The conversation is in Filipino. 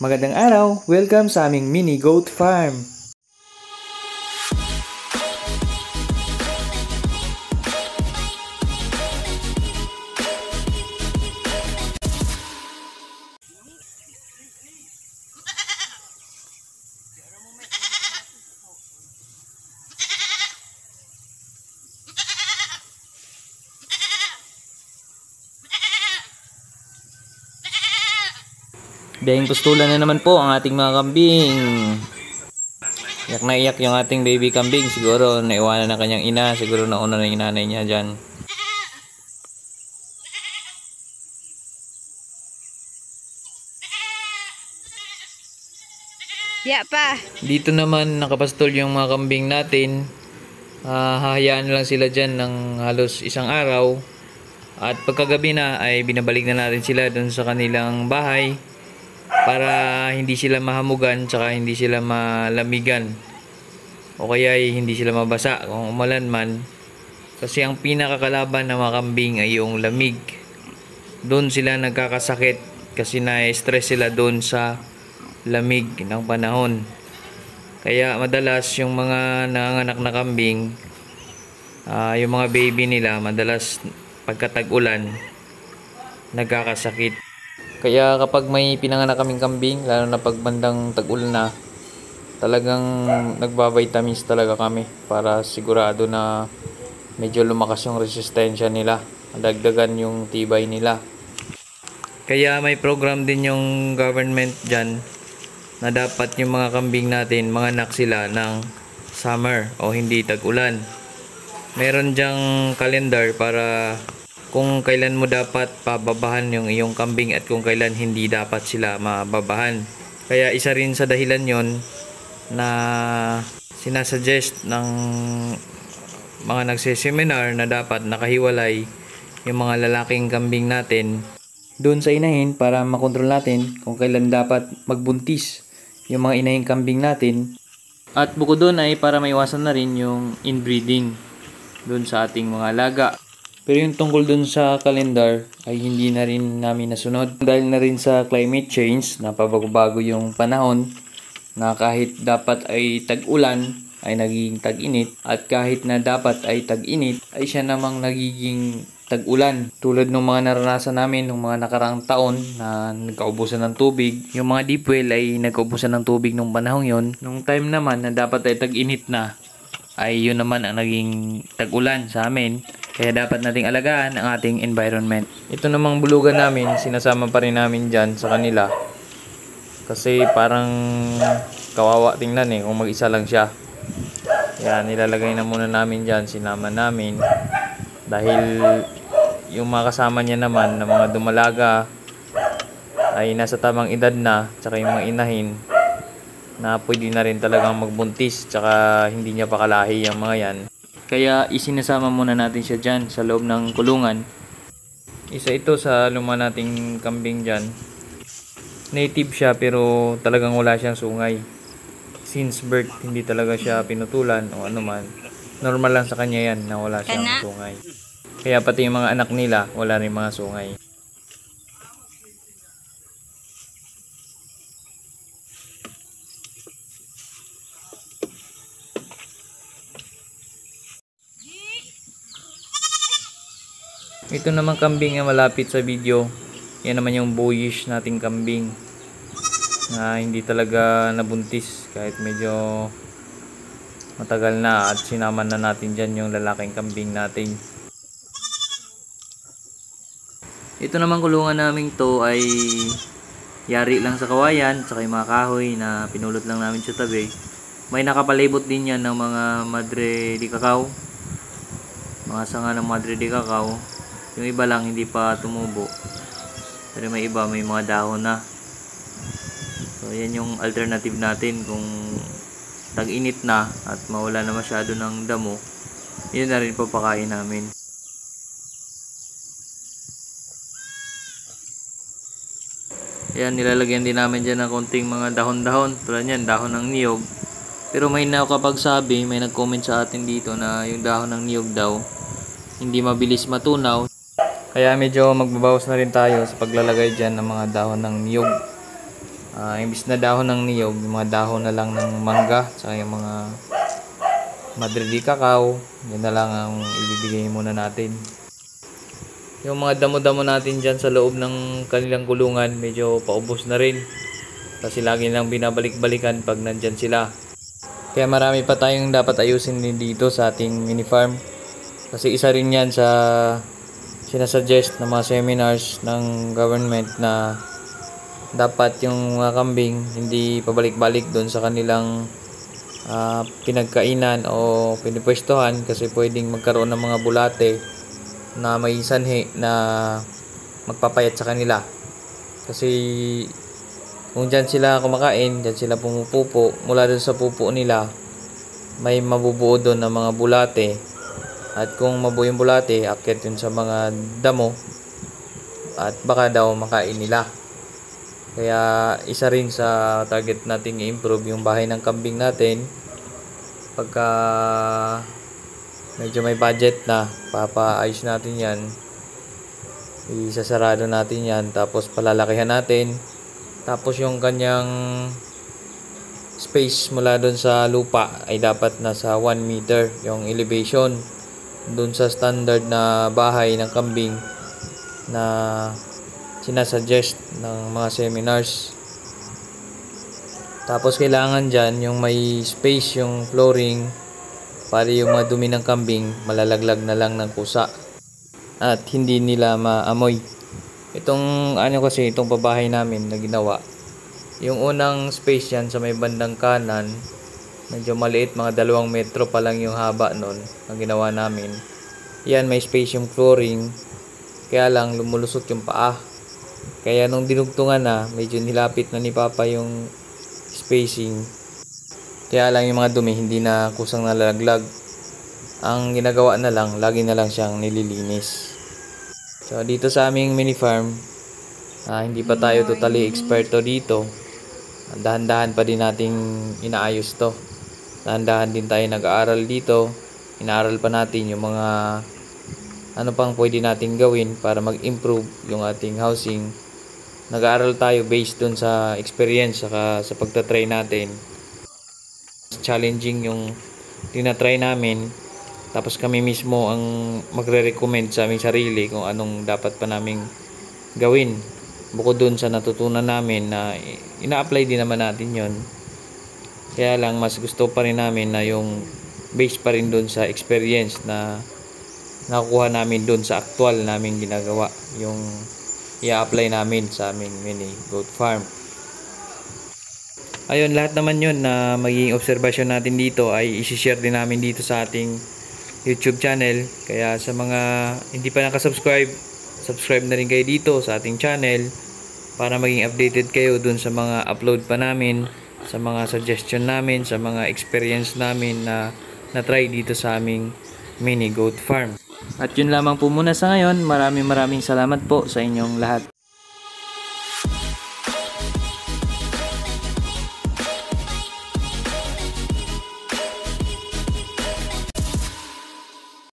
Magandang araw! Welcome sa aming mini goat farm. Dahing pustulan na naman po ang ating mga kambing. Iyak na iyak yung ating baby kambing. Siguro naiwanan na kanyang ina. Siguro nauna na yung nanay niya dyan. Ya pa. Dito naman nakapastol yung mga kambing natin. Uh, hahayaan lang sila dyan ng halos isang araw. At pagkagabi na ay binabalik na natin sila dun sa kanilang bahay para hindi sila mahamugan tsaka hindi sila malamigan. O kaya ay hindi sila mabasa. Kung umulan man kasi ang pinakakalaban ng mga kambing ay yung lamig. Doon sila nagkakasakit kasi na-stress sila doon sa lamig ng panahon. Kaya madalas yung mga nanganganak na kambing uh, yung mga baby nila madalas pagkatag-ulan nagkakasakit kaya kapag may pinanganak kaming kambing, lalo na pag bandang tag-ulan na, talagang nagbabitamins talaga kami para sigurado na medyo lumakas yung resistensya nila. Dagdagan yung tibay nila. Kaya may program din yung government dyan na dapat yung mga kambing natin, mga anak sila ng summer o hindi tag-ulan. Meron dyang calendar para kung kailan mo dapat pababahan yung iyong kambing at kung kailan hindi dapat sila mababahan. Kaya isa rin sa dahilan yon na sinasuggest ng mga nagsiseminar na dapat nakahiwalay yung mga lalaking kambing natin doon sa inahin para makontrol natin kung kailan dapat magbuntis yung mga inahing kambing natin. At bukod doon ay para maiwasan na rin yung inbreeding doon sa ating mga laga. Pero yung tungkol dun sa calendar ay hindi na rin namin nasunod. Dahil na rin sa climate change, napabago-bago yung panahon na kahit dapat ay tag-ulan ay nagiging tag-init at kahit na dapat ay tag-init ay siya namang nagiging tag-ulan. Tulad ng mga naranasan namin ng mga nakaraang taon na nagkaubusan ng tubig. Yung mga deep well ay nagkaubusan ng tubig nung panahon yon. Nung time naman na dapat ay tag-init na ay yun naman ang naging tag-ulan sa amin. Kaya dapat nating alagaan ang ating environment. Ito namang bulugan namin, sinasama pa rin namin dyan sa kanila. Kasi parang kawawa tingnan eh kung mag-isa lang siya. Kaya nilalagay na muna namin dyan, sinama namin. Dahil yung mga kasama niya naman na mga dumalaga ay nasa tamang edad na, tsaka yung mga inahin na pwede na rin talagang magbuntis, tsaka hindi niya pakalahi yung mga yan. Kaya isinasama muna natin siya dyan sa loob ng kulungan. Isa ito sa luma nating kambing dyan. Native siya pero talagang wala siyang sungay. Since birth hindi talaga siya pinutulan o ano man. Normal lang sa kanya yan na wala siyang sungay. Kaya pati yung mga anak nila wala rin mga sungay. Ito naman kambing na malapit sa video. Yan naman yung boyish nating kambing. Na hindi talaga nabuntis kahit medyo matagal na at sinaman na natin dyan yung lalaking kambing natin. Ito naman kulungan namin to ay yari lang sa kawayan tsaka yung mga kahoy na pinulot lang namin sa tabi. May nakapalibot din yan ng mga madre di cacao. Mga sanga ng madre di cacao yung iba lang hindi pa tumubo. Pero may iba may mga dahon na. So yan yung alternative natin kung tag-init na at mawala na masyado ng damo. Yun na rin papakain namin. Ayan, nilalagyan din namin dyan ng konting mga dahon-dahon. Tulad yan, dahon ng niyog. Pero may nakapagsabi, may nag-comment sa atin dito na yung dahon ng niyog daw, hindi mabilis matunaw. Kaya medyo magbabawas na rin tayo sa paglalagay dyan ng mga dahon ng niyog. Ah, imbis na dahon ng niyog, yung mga dahon na lang ng mangga, saka yung mga Madre de cacao, yun na lang ang ibibigay muna natin. Yung mga damo-damo natin dyan sa loob ng kanilang kulungan, medyo paubos na rin. Kasi lagi lang binabalik-balikan pag nandyan sila. Kaya marami pa tayong dapat ayusin din dito sa ating mini farm. Kasi isa rin yan sa sinasuggest ng mga seminars ng government na dapat yung mga kambing hindi pabalik-balik doon sa kanilang ah, pinagkainan o pinipwestohan kasi pwedeng magkaroon ng mga bulate na may sanhi na magpapayat sa kanila. Kasi kung dyan sila kumakain, dyan sila pumupupo, mula doon sa pupo nila, may mabubuo doon ng mga bulate. At kung mabuo yung bulate, akit yun sa mga damo at baka daw makain nila. Kaya isa rin sa target nating i-improve yung bahay ng kambing natin. Pagka medyo may budget na, papaayos natin yan. Isasarado natin yan, tapos palalakihan natin. Tapos yung kanyang space mula doon sa lupa ay dapat nasa 1 meter yung elevation doon sa standard na bahay ng kambing na sinasuggest ng mga seminars. Tapos kailangan dyan yung may space yung flooring para yung mga dumi ng kambing malalaglag na lang ng kusa at hindi nila maamoy. Itong ano kasi itong pabahay namin na ginawa yung unang space yan sa may bandang kanan medyo maliit mga dalawang metro pa lang yung haba nun ang ginawa namin. Yan may space yung flooring. Kaya lang lumulusot yung paa. Kaya nung dinugtungan na medyo nilapit na ni Papa yung spacing. Kaya lang yung mga dumi hindi na kusang nalalaglag ang ginagawa na lang lagi na lang siyang nililinis. So dito sa aming mini farm ah, hindi pa tayo totally eksperto dito. Dahan-dahan pa din nating inaayos to dahan-dahan din tayo nag-aaral dito. Inaaral pa natin yung mga ano pang pwede nating gawin para mag-improve yung ating housing. Nag-aaral tayo based dun sa experience saka sa pagtatry natin. Challenging yung tinatry namin. Tapos kami mismo ang magre-recommend sa aming sarili kung anong dapat pa naming gawin. Bukod dun sa natutunan namin na ina-apply din naman natin yon kaya lang mas gusto pa rin namin na yung base pa rin dun sa experience na nakukuha namin dun sa actual naming ginagawa yung i-apply namin sa aming mini goat farm. Ayun lahat naman yun na magiging observation natin dito ay isi-share din namin dito sa ating YouTube channel. Kaya sa mga hindi pa nakasubscribe subscribe na rin kayo dito sa ating channel para maging updated kayo dun sa mga upload pa namin sa mga suggestion namin sa mga experience namin na na-try dito sa aming mini goat farm. At yun lamang po muna sa ngayon. Maraming maraming salamat po sa inyong lahat